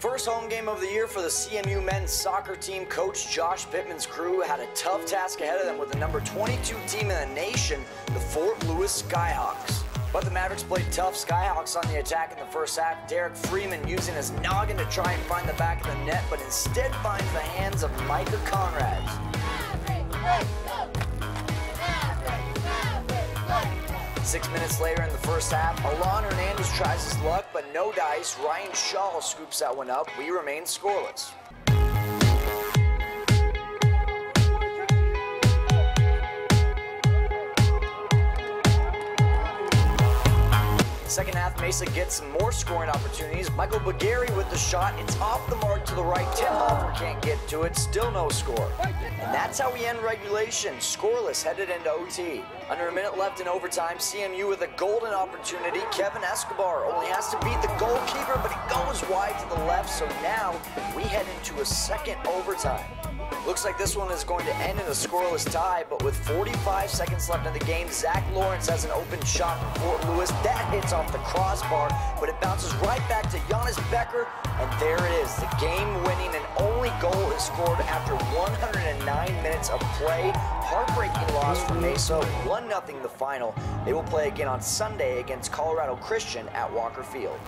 First home game of the year for the CMU men's soccer team. Coach Josh Pittman's crew had a tough task ahead of them with the number 22 team in the nation, the Fort Lewis Skyhawks. But the Mavericks played tough Skyhawks on the attack in the first half. Derek Freeman using his noggin to try and find the back of the net, but instead finds the hands of Micah Conrads. Six minutes later in the first half, Alon Hernandez tries his luck, but no dice. Ryan Shaw scoops that one up. We remain scoreless. Second half, Mesa gets some more scoring opportunities. Michael Bagari with the shot. It's off the mark to the right. Tim Hofer can't get to it. Still no score. And that's how we end regulation. Scoreless headed into OT. Under a minute left in overtime, CMU with a golden opportunity. Kevin Escobar only has to beat the goalkeeper, but he goes wide to the left. So now we head into a second overtime. Looks like this one is going to end in a scoreless tie, but with 45 seconds left in the game, Zach Lawrence has an open shot from Fort Lewis. That hits off the crossbar, but it bounces right back to Giannis Becker, and there it is. The only goal is scored after 109 minutes of play. Heartbreaking loss for Mesa, 1-0 the final. They will play again on Sunday against Colorado Christian at Walker Field.